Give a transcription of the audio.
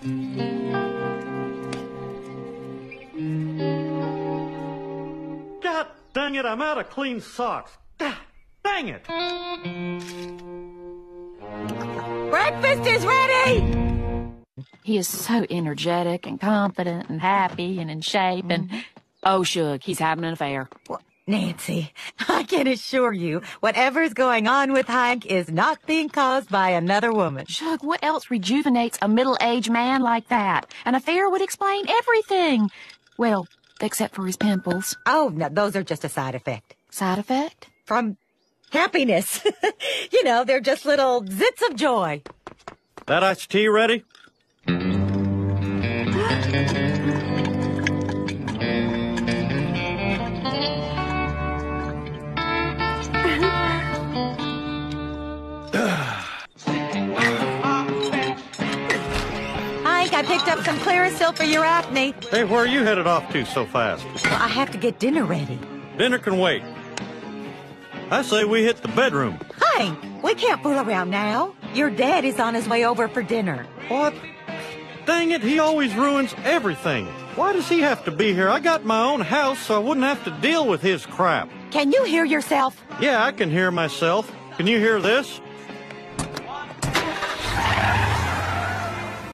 God dang it, I'm out of clean socks. God dang it. Breakfast is ready! He is so energetic and confident and happy and in shape and oh Shug, he's having an affair. Well, Nancy, I can assure you, whatever's going on with Hank is not being caused by another woman. Shug, what else rejuvenates a middle-aged man like that? An affair would explain everything. Well, except for his pimples. Oh, no, those are just a side effect. Side effect? From happiness. you know, they're just little zits of joy. That iced tea ready? Hank, I picked up some Clearasil for your acne. Hey, where are you headed off to so fast? Well, I have to get dinner ready. Dinner can wait. I say we hit the bedroom. Hank, we can't fool around now. Your dad is on his way over for dinner. What? Dang it, he always ruins everything. Why does he have to be here? I got my own house so I wouldn't have to deal with his crap. Can you hear yourself? Yeah, I can hear myself. Can you hear this?